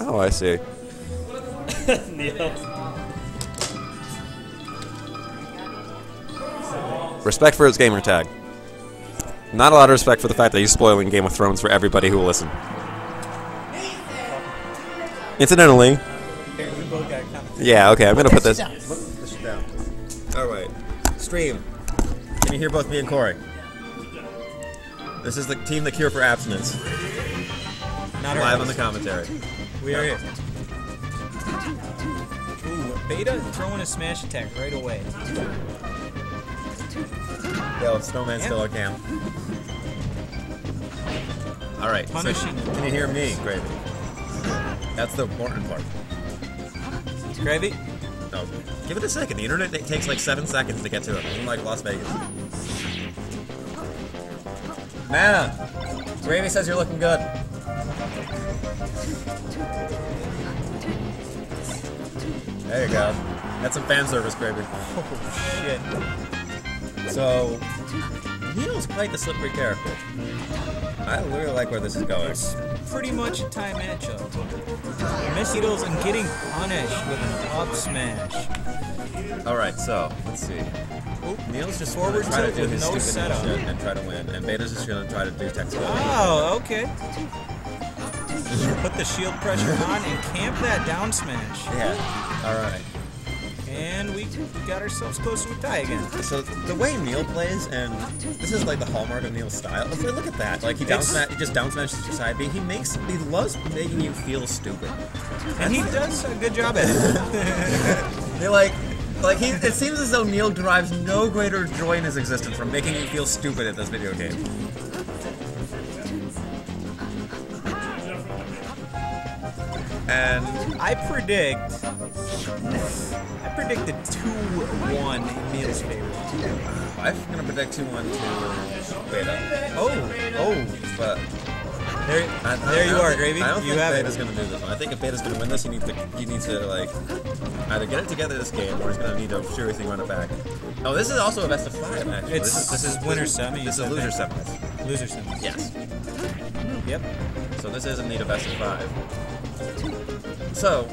Oh, I see. Neil. Respect for his gamer tag. Not a lot of respect for the fact that he's spoiling Game of Thrones for everybody who will listen. Incidentally, Here, we both got comments. yeah, okay, I'm gonna put this. This down. All right. Stream. Can you hear both me and Corey? This is the team The Cure for Abstinence. Not Live on the commentary. We are here. Ooh, Beta throwing a smash attack right away. Yo, Snowman's still on cam. All right. so can you hear me, Gravy? That's the important part. Gravy? No, give it a second. The internet it takes like seven seconds to get to it. Unlike Las Vegas. Mana, Gravy says you're looking good. There you go. That's some fan service, Gravy. Oh, shit. So, Neil's quite the slippery character. I really like where this is going. It's pretty much a tie matchup. Miss Needles and getting punished with an up smash. All right, so let's see. Oh, Neil's just Forward gonna try to do with his no stupid setup. shit and try to win, and Beta's just gonna try to do code. Oh, okay. Put the shield pressure on and camp that down smash. Yeah. All right. And we got ourselves close to a tie again. So the way Neil plays, and this is like the hallmark of Neil's style. Look, look at that! Like he down It's- smash, he just down smashes your side B. He makes, he loves making you feel stupid. And he does a good job at it. You're like, like he. It seems as though Neil derives no greater joy in his existence from making you feel stupid at this video game. And I predict. I predict a 2-1 in Neil's favor. I'm gonna predict two one to Beta, Oh, oh. but There, I, there I you are, think- Gravy. I don't You think Beta's it. gonna do this one. I think if Beta's gonna win this, he needs to he needs to like either get it together this game, or he's gonna need to seriously run it back. Oh, this is also a best of five. Actually, It's- this is this is winner semi, This is loser semis. Loser sim. Yes. Yep. So this is indeed a best of five. So,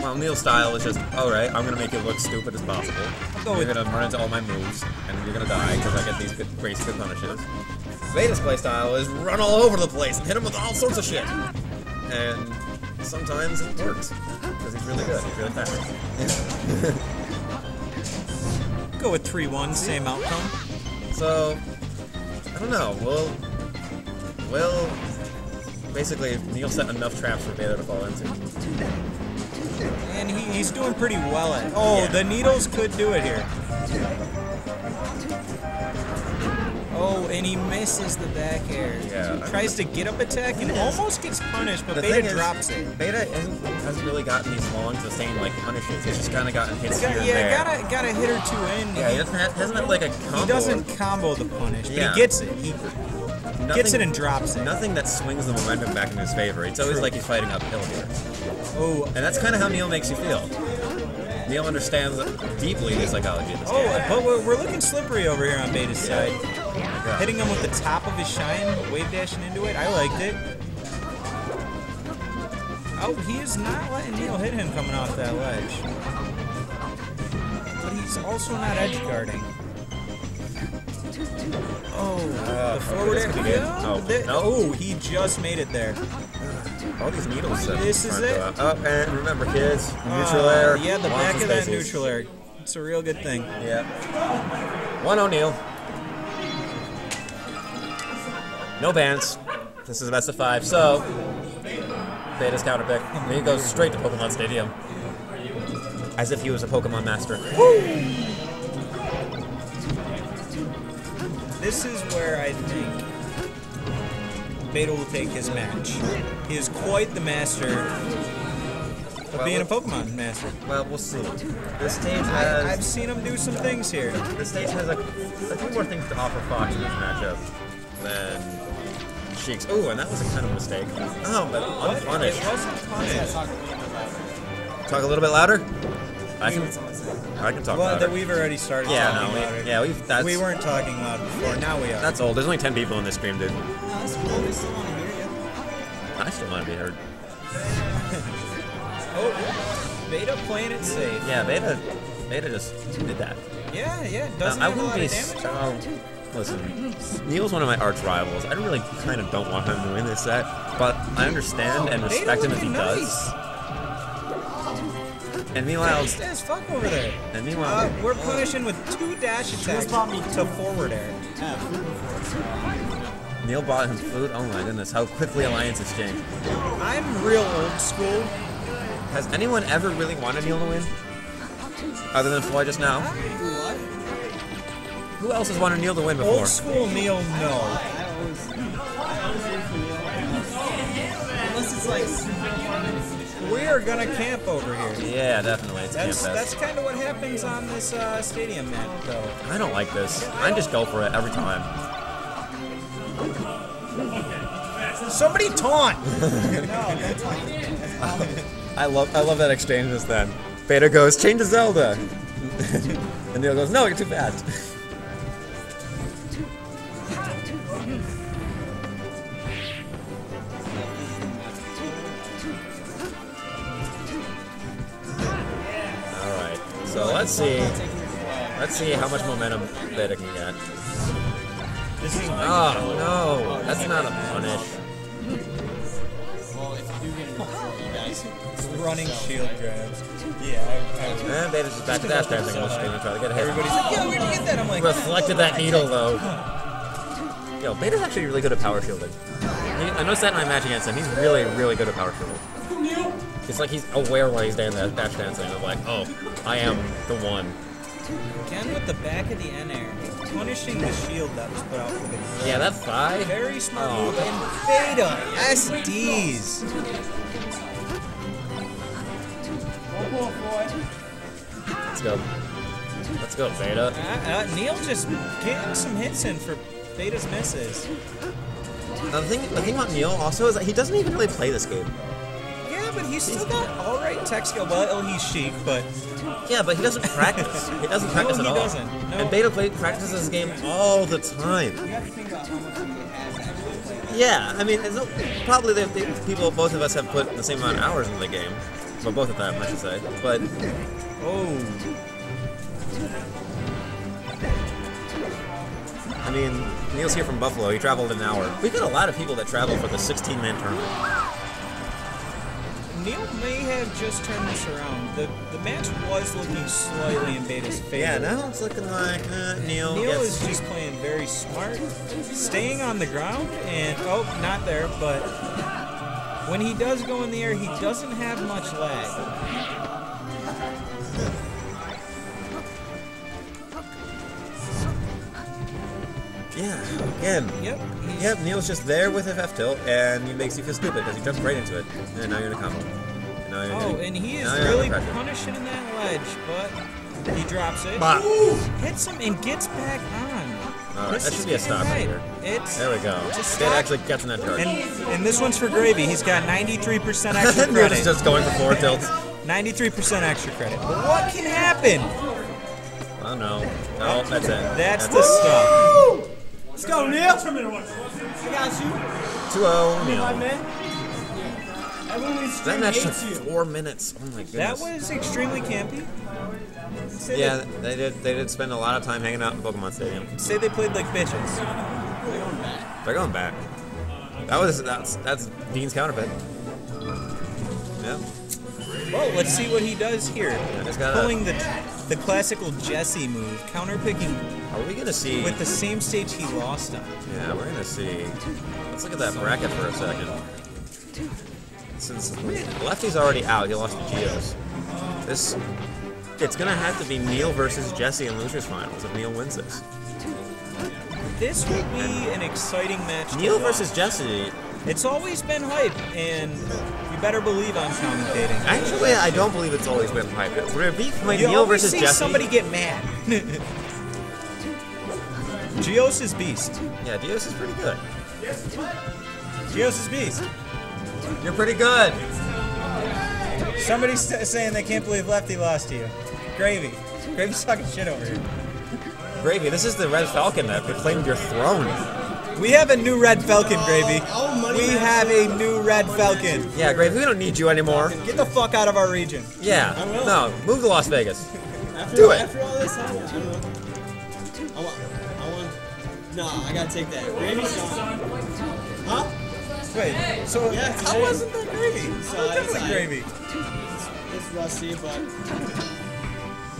well, Neil's style is just, alright, I'm gonna make it look stupid as possible. go you're gonna run into all my moves, and you're gonna die because I get these good, great good punishes. Beta's play style is run all over the place and hit him with all sorts of shit. And sometimes it works, because he's really good, he's really fast. Go with 3-1, same outcome. So, I don't know, we'll, we'll, basically, Neil set enough traps for Beta to fall into. And he, he's doing pretty well at Oh, Yeah. the needles could do it here. Oh, and he misses the back air. Yeah. He Tries to get up attack and almost gets punished, but Beta is, drops it. Beta hasn't really gotten these long, sustained like punishes. He's just kind of gotten hits Got- here and yeah, there. gotta got a hit or two in. yeah, he doesn't have, hasn't had like a combo. He doesn't combo the punish, but Yeah. he gets it. He nothing, gets it and drops it. Nothing that swings the momentum back in his favor. It's always True. like he's fighting uphill here, Oh, and that's kind of how Neil makes you feel. Neil understands deeply the psychology of this oh, game. but we're, we're looking slippery over here on Beta's side. Yeah. Hitting him with the top of his shine, wave dashing into it. I liked it. Oh, he is not letting Neil hit him coming off that ledge. But he's also not edge guarding. Oh, Uh, the forward air. Yeah, Oh, no. oh, he just made it there. All these needles. This is it. out. Oh, and remember, kids, neutral Uh, air. Yeah, the back of that neutral air. It's a real good thing. Yeah. One O'Neal. No bans. This is a best of five, so Beta's counter pick. And he goes straight to Pokemon Stadium. As if he was a Pokemon master. This is where I think Beta will take his match. He is quite the master of Well, being a Pokemon master. Well, we'll see. This stage I, has I've seen him do some things here. this stage has a, a few more things to offer Fox in this matchup than Sheik's. Ooh, and that was a kind of mistake. Oh, but unpunished. It wasn't punished. Talk a little bit louder. I can. I can talk Well, louder. that we've already started Yeah, talking no, we- yeah, we've- that's- we weren't talking loud before. Now we are. That's old. There's only ten people in this stream, dude. That's cool. We still want to hear you. I still want to be heard. Oh, Beta playing it safe. Yeah, Beta, Beta just did that. Yeah, yeah. Doesn't I have wouldn't lot be. of damage. oh, listen, Neil's one of my arch rivals. I really kind of don't want him to win this set, but I understand and oh, Beta respect him if he looking does. Nice. And meanwhile, Nice as fuck over there. and Uh, meanwhile, we're punishing with two dash attacks to forward air. Neil bought him food. Oh my goodness, how quickly alliances change. I'm real old school. Has anyone ever really wanted Neil to win? Other than Floyd just now? Who else has wanted Neil to win before? Old school Neil, no. Unless it's like We are gonna camp over here. Yeah, definitely. It's That's Camp that's kind of what happens on this uh, stadium map, though. I don't like this. I just go for it every time. Somebody taunt. I love I love that exchange just then. Beta goes, change to Zelda. and Neil goes, no, you're too fast. so let's see. Let's see how much momentum Beta can get. This is Oh no, that's not a punish. well, if you do get an you guys running shield grabs. Yeah, I, I, And Beta's just back to dash dancing on the screen and try to get a hit. everybody's like, yeah, we're gonna get that. I'm like, reflected that needle though. Yo, Beta's actually really good at power shielding. I noticed that in my match against him. He's really, really good at power shielding. It's like he's aware while he's doing that dash dancing of like, oh, I am the one. again with the back of the N air, punishing the shield that was put out for the grab. Yeah, that thigh. Very smart Oh. move. And Beta SDs. Let's go. Let's go, Beta. Uh, uh, Neil just getting some hits in for Beta's misses. Now, the thing, the thing about Neil also is that he doesn't even really play this game. But he's still got all right tech skill. Well, he's Sheik, but Yeah, but he doesn't practice. He doesn't practice he at all. doesn't. No. And Beta play, practices this game all the time. you have to think about how much he has actually played. Yeah, I mean, it's no, probably the, the people, both of us have put the same amount of hours in the game. Well, both of them, I should say. But oh, I mean, Neil's here from Buffalo. He traveled an hour. We got a lot of people that travel for the 16-man tournament. Neil may have just turned this around. The the match was looking slightly in Beta's favor. Yeah, now it's looking like uh, Neil. Neil is just playing very smart, staying on the ground, and oh, not there, but when he does go in the air, he doesn't have much lag. Yeah, again. Yep. Yep, Neil's just there with FF tilt, and he makes you feel stupid because he jumps right into it. And now you're in a combo. And now Oh, gonna- and he is now you're really under pressure. punishing that ledge, but he drops it. Bop. Hits him and gets back on. Alright, This that is should be a stop right here. It's There we go. It actually gets in that charge. And and this one's for Gravy. He's got 93% extra Neil's credit. just going for forward tilts. 93% extra credit. But what can happen? Oh no. No, that's it. That's the stuff. Let's go, Neil. I got you. 2-0 My Neil. Man. Everyone in That stream match took four minutes. Oh my That was extremely campy. Say Yeah, they, they did. They did spend a lot of time hanging out in Pokemon Stadium. say they played like bitches. They're going back. That was that's that's Dean's counterfeit. Yeah. Well, let's see what he does here. just gotta- Pulling the the classical Jesse move, counterpicking Are we gonna see? with the same stage he lost on. Yeah, we're gonna see. Let's look at that bracket for a second. Since Lefty's already out, he lost to Geos. This, it's gonna have to be Neil versus Jesse in losers finals if Neil wins this. This will be an exciting match. Neil versus Jesse. It's always been hype, and you better believe I'm commentating. Actually, I don't believe it's always been hype. Would it be like You Neil versus see Jesse? somebody get mad. Geos is beast. Yeah, Geos is pretty good. Geos is beast. You're pretty good. Somebody's st- saying they can't believe Lefty lost to you. Gravy. Gravy's talking shit over here. Gravy, this is the Red Falcon that proclaimed your throne. We have a new red falcon, Gravy. oh, oh We have a new red falcon. Yeah, Gravy, we don't need you anymore. Get the fuck out of our region. Yeah. I will. No, move to Las Vegas. After, Do it. After all this, I, I will. I want. I want. No, I gotta take that. Gravy's gone. Huh? Wait, so Yeah, it's how great. wasn't that gravy? So That was uh, it's definitely like- gravy. It's rusty, but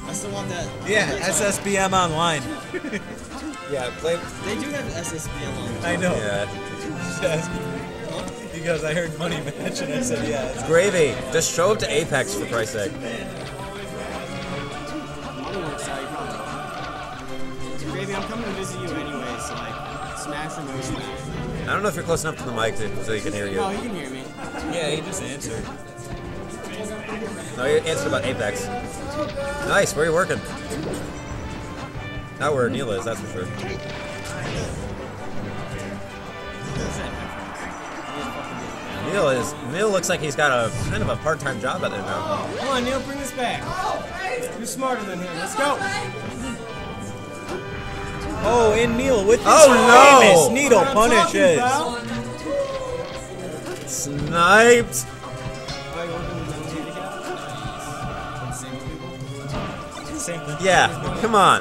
I still want that. Yeah, SSBM online. Yeah, play. They do have SSBM on. I know. Yeah. Because I heard money match and I said yeah. It's Gravy, just show up to Apex for Christ's sake. Waterworks, how you coming? Gravy, I'm coming to visit you anyways. Like, smash or no smash. I don't know if you're close enough to the mic to, so he can hear you. No, he can hear me. yeah, he just answered. No, you answered about Apex. Nice, where are you working? Not where Neil is, that's for sure. Neil is. Neil looks like he's got a kind of a part-time job out there now. Come on, Neil, bring this back. Oh, you're smarter than him. Let's go. Oh, and Neil with his Oh, no! famous needle What punishes. about. Sniped. You working with mental handicap? Same people? Same thing. Yeah, come on.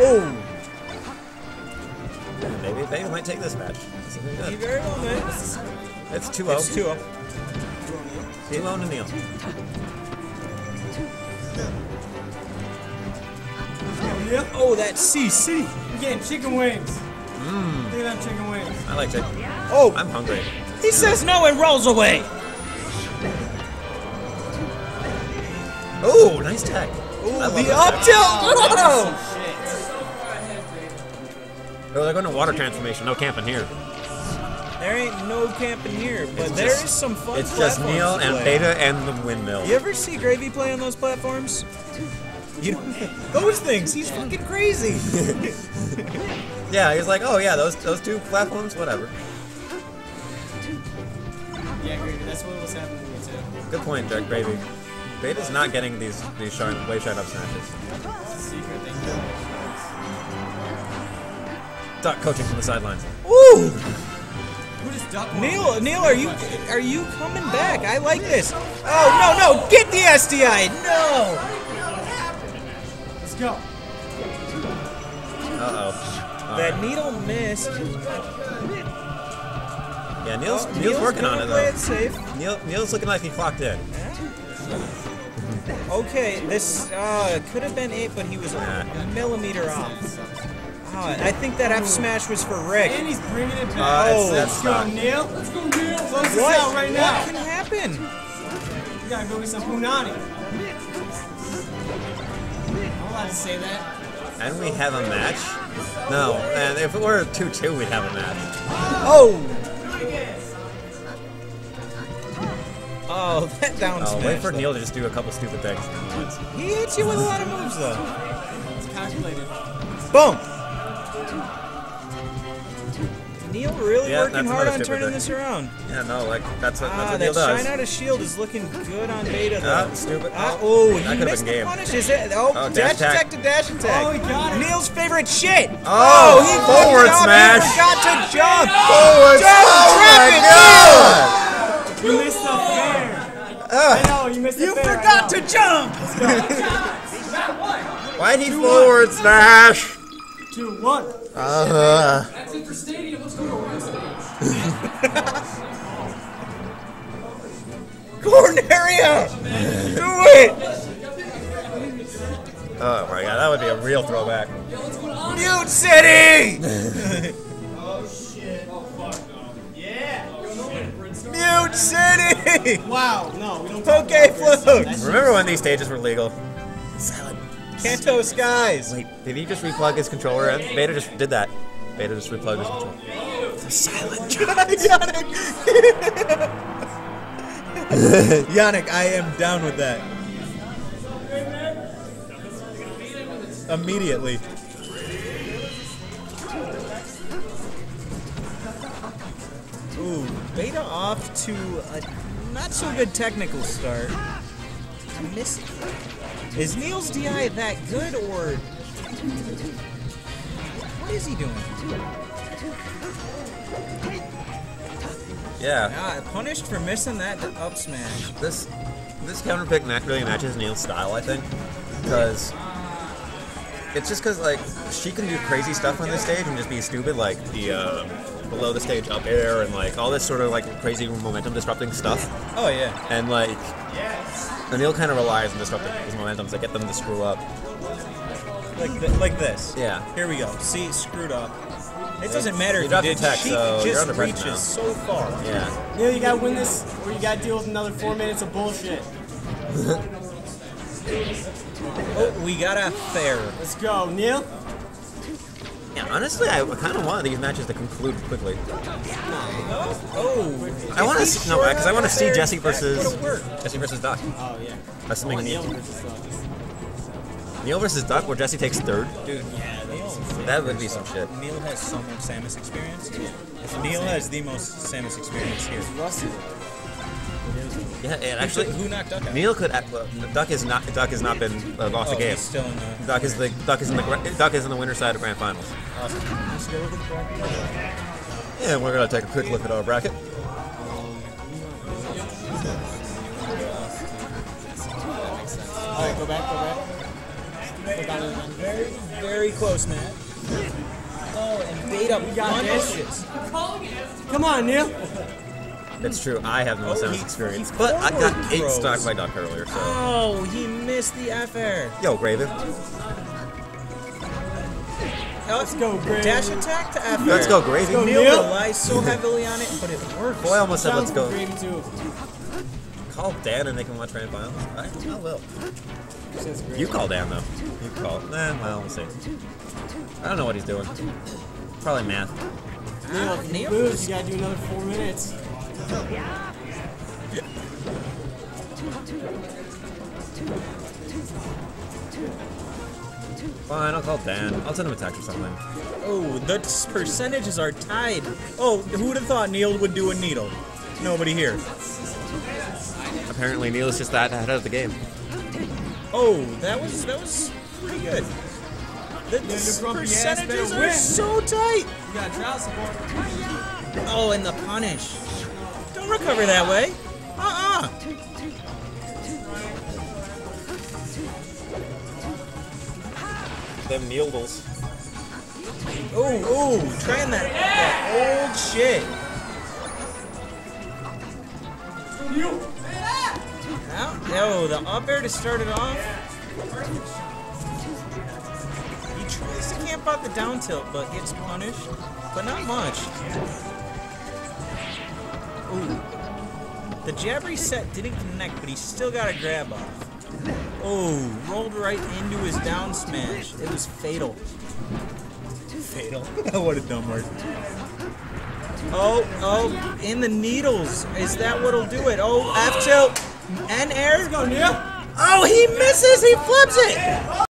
Oh, Maybe they might take this match. This is you good. very well, man. It's 2-0. It's 2 0. 2-0 to Neil. Oh, that CC. You're getting chicken wings. Mmm. Look at them chicken wings. I like it. Oh, I'm hungry. he says no and rolls away. Oh, nice tech. Ooh, the up tilt. Oh. Oh, they're going to water transformation. No camping here. There ain't no camping here, but It's there just- is some fun It's just Neil and. Beta and the windmill. You ever see Gravy play on those platforms? You don't, those things. He's fucking crazy. Yeah, he's like, oh yeah, those those two platforms, whatever. Yeah, Gravy, that's what was happening to me too. Good point, Jack Gravy. Beta's not getting these these shine wave shine up snatches. It's a secret thing. Duck coaching from the sidelines. Ooh, Who duck Neil, Neil, are you are you coming back? I like this. Oh no, no, get the SDI. No. Let's go. Uh oh. That needle missed. Yeah, Neil's Oh, Neil's, working on it play though. it safe. Neil Neil's looking like he clocked in. Okay, this uh, could have been it, but he was a millimeter off. Oh, I think that F smash was for Rick. And he's bringing it Uh, back. it's- Oh, that's Let's go, not. Neil. Let's go, Neil. Close this What? out right What now. can happen? You gotta go get some punani. I'm allowed to say that. And we have a match. No, and if it were two two, we'd have a match. Oh. Oh, that down Oh, smash. wait for though. Neil to just do a couple stupid things. He hits you with a lot of moves, though. It's calculated. Boom. Neil really Yeah, working hard on turning thing. this around. Yeah, no, like that's what, that's Ah, what that Neil does. shine out of shield is looking good on Beta though. Ah, stupid. Ah, Oh, oh, that he could've missed been the game. punish. Is it? Oh, Oh, dash, dash attack attack. to dash attack. Oh, he got it. Neil's favorite shit. Oh, he forward fucked smash. He forgot to jump. Forward Jump, Oh trap my god! You missed the fair. I know, you missed the You fair. I forgot to jump. Why'd he forward smash? Two, one. Uh, Corneria. Do it. oh my god, that would be a real throwback. Mute City. Oh shit. Oh fuck no. Yeah! Mute City. Wow, no, we don't Poke talk float. Remember when these stages were legal? Kanto Skies. Wait, did he just replug his controller in? Beta just did that. Beta just replugged his controller. The silent Yannick. Yannick, I am down with that. Immediately. Ooh, Beta off to a not so good technical start. Miss. Is Neil's DI that good or? What is he doing? Yeah. Ah, punished for missing that up smash. This this counter pick really matches Neil's style, I think, because it's just because like she can do crazy stuff on this stage and just be stupid, like the uh, below the stage up air and like all this sort of like crazy momentum disrupting stuff, Oh yeah. and like and Neil kind of relies on disrupting these momentums that get them to screw up. Like th- like this. Yeah. Here we go. See, screwed up. It doesn't matter if you did. tech, she so you're just under reaches now. so far. Yeah. Neil, you gotta win this, or you gotta deal with another four minutes of bullshit. Oh, we got a fair. Let's go, Neil. Yeah. Honestly, I kind of want these matches to conclude quickly. Oh. I want to see, no, because I want to see Jesse versus Jesse versus Duck. Oh yeah. Neil, versus uh, Neil versus Duck, where Jesse takes third. Dude, yeah, That would be some shit. Neil has so much Samus experience. Neil has the most Samus experience here. Rusty. Yeah, and actually, who knocked Duck out? Neil could. act- Well, Duck is not. Duck has not been uh, lost oh, a game. he's still in the. Duck is the Duck is in the gra- Duck is in the winner side of grand finals. Awesome. He's still in the- And we're gonna take a quick look at our bracket. Alright, go back, go back. Go down again. Very, very close, man. Oh, and beta we got this. punishes. Come on, Neil. It's true. I have no Oh, Samus he- experience, but I got eight throws. stock by Duck earlier. So, Oh, he missed the F air. yo, Graven, Let's go, Graven. Dash attack to F let's go, Graven. go, Neil Neil. relies so heavily on it, but it works. Boy, I almost said let's go. Too. Call Dan and they can watch grand finals. I, I will. You call Dan though. You call. Nah, well, we'll see. I don't know what he's doing. Probably math. Ah, Neil, Neil lose, you gotta do another four minutes. Fine, I'll call Dan. I'll send him a text or something. Oh, the percentages are tied. Oh, who would have thought Neil would do a needle? Nobody here. Apparently, Neil is just that ahead of the game. Oh, that was that was pretty good. The, the your grumpy ass percentages better are so tight. You got trial support. Oh, and the punish. Don't recover that way. Uh-uh. Them Neildles. Oh, oh, trying that, that old shit. Ow, Yo, the up air to start it off. He tries to camp out the down tilt, but gets punished, but not much. Ooh. The jab set didn't connect, but he still got a grab off. Oh, rolled right into his down smash. It was fatal. Fatal. what a dumb word. Oh, oh, in the needles. Is that what'll do it? Oh, F tilt and air. Oh, he misses. He flips it.